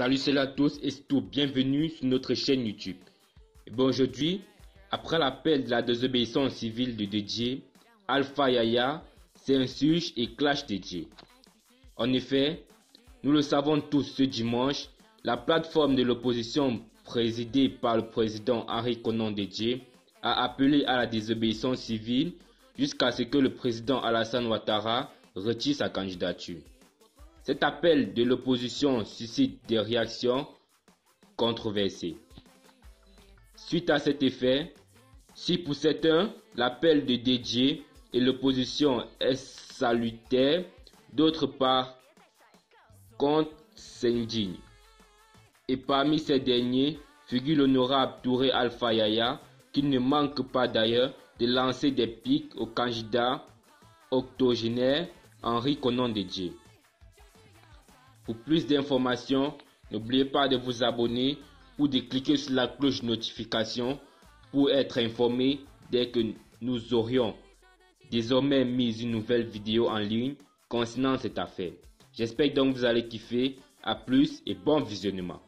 Salut, salut à tous et surtout bienvenue sur notre chaîne YouTube. Bon, aujourd'hui, après l'appel de la désobéissance civile de DJ, Alpha Yaya s'insurge et clash DJ. En effet, nous le savons tous ce dimanche, la plateforme de l'opposition présidée par le président Henri Conan DJ a appelé à la désobéissance civile jusqu'à ce que le président Alassane Ouattara retire sa candidature. Cet appel de l'opposition suscite des réactions controversées. Suite à cet effet, si pour certains l'appel de DJ et l'opposition est salutaire, d'autre part contre s'indigne. Et parmi ces derniers figure l'honorable Touré Alpha Yaya, qui ne manque pas d'ailleurs de lancer des pics au candidat octogénaire Henri Conan DJ. Pour plus d'informations, n'oubliez pas de vous abonner ou de cliquer sur la cloche notification pour être informé dès que nous aurions désormais mis une nouvelle vidéo en ligne concernant cette affaire. J'espère donc que vous allez kiffer. A plus et bon visionnement.